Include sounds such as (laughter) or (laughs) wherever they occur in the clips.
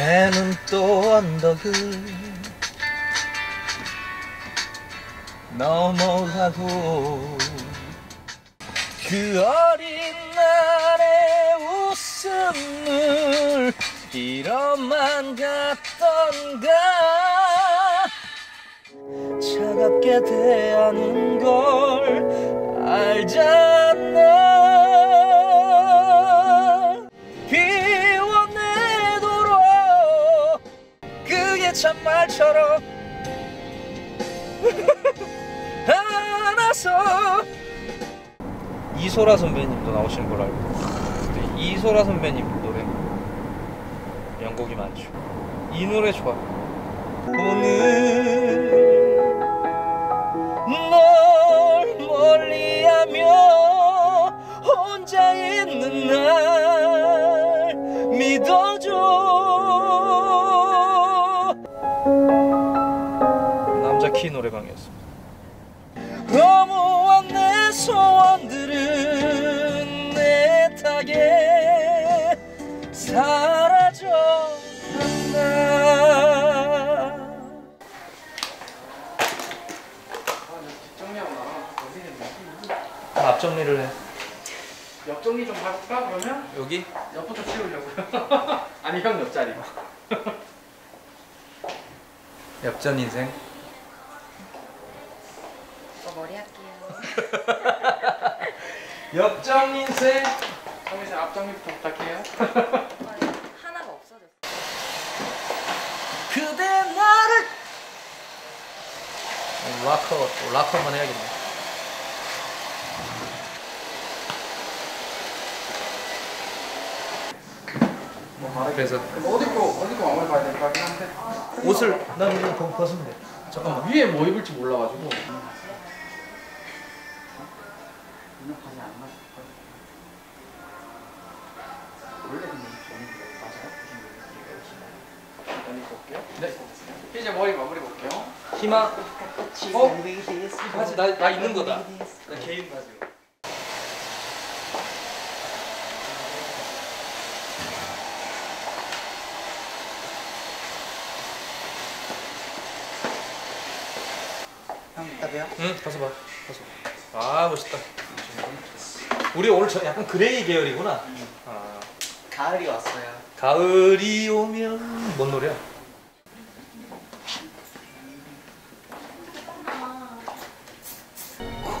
해는 또 언덕을 넘어가고 그 어린 날의 웃음을 잃어만 갔던가? 차갑게 대하는 걸 알잖아 그게 참말처럼. 안아서. (laughs) 이소라 선배님도 나오시는 걸로 알고. 근데 이소라 선배님 노래. 명곡이 많죠. 이 노래 좋아. 오늘 널 멀리하며 혼자 있는 날 키 노래방이었습니다. 너무한 내 소원들은 내 탓에 사라져 간다 뒷정리하고 나가면 거기는 앞정리를 해 옆 정리 좀 해볼까 그러면? 여기? 옆부터 치우려고요. (laughs) 아니 형 옆자리. 엽전 인생 저 머리 할게요. 엽전 인생 성희 씨 앞정리부터 부탁해요. 하나가 없어졌어. 그대 나를 락커 락커만 해야겠네. 그래서 그럼 어디 거 어디 거 마무리 봐야 될것 같긴 한데. 옷을 난 이거 벗- 벗으면 돼. 잠깐만. 위에 뭐 입을지 몰라가지고 네. 이제 머리 마무리 볼게요. 희망? 어? 바지 나, 나 있는 거다. 나 개인 바지 형 이따 봬요. 응 벗어봐 벗어 아 멋있다. 우리 오늘 저 약간 그레이 계열이구나. 아, 가을이 왔어요. 가을이 오면 뭔 노래야?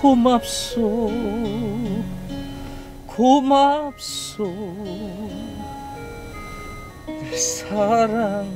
고맙소. 고맙소. 늘 사랑하오